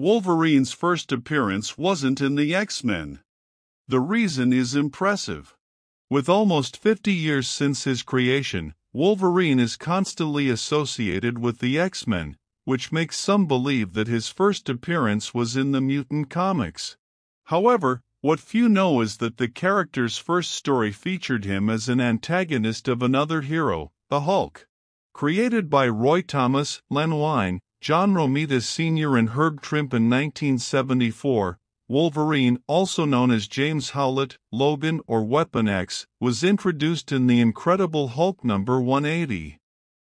Wolverine's first appearance wasn't in the X Men. The reason is impressive. With almost 50 years since his creation, Wolverine is constantly associated with the X Men, which makes some believe that his first appearance was in the mutant comics. However, what few know is that the character's first story featured him as an antagonist of another hero, the Hulk. Created by Roy Thomas, Len Wein, John Romita Sr. and Herb Trimpe in 1974, Wolverine, also known as James Howlett, Logan, or Weapon X, was introduced in The Incredible Hulk number 180.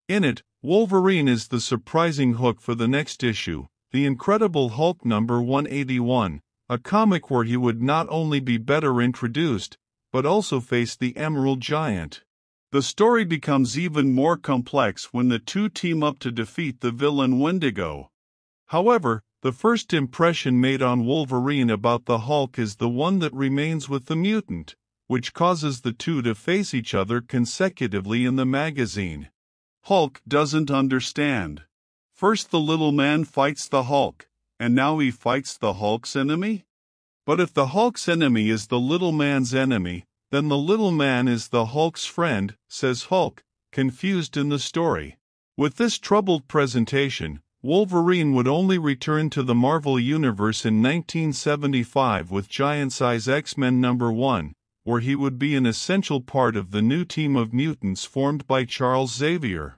In it, Wolverine is the surprising hook for the next issue, The Incredible Hulk number 181, a comic where he would not only be better introduced, but also face the Emerald Giant. The story becomes even more complex when the two team up to defeat the villain Wendigo. However, the first impression made on Wolverine about the Hulk is the one that remains with the mutant, which causes the two to face each other consecutively in the magazine. Hulk doesn't understand. First, the little man fights the Hulk, and now he fights the Hulk's enemy? But if the Hulk's enemy is the little man's enemy, then the little man is the Hulk's friend, says Hulk, confused in the story. With this troubled presentation, Wolverine would only return to the Marvel Universe in 1975 with Giant Size X Men number 1, where he would be an essential part of the new team of mutants formed by Charles Xavier.